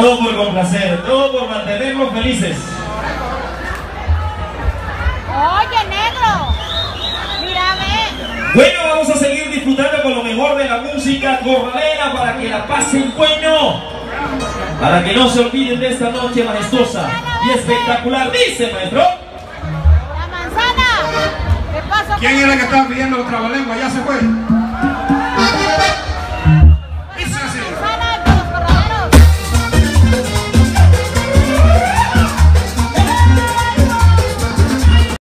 Todo por complacer, todo por mantenernos felices. Oye, negro. Mírame. Bueno, vamos a seguir disfrutando con lo mejor de la música corralera para que la pasen bueno. Para que no se olviden de esta noche majestuosa y espectacular. Dice, maestro. La manzana. ¿Qué pasó? ¿Quién era que estaba pidiendo los trabalenguas? Ya se fue.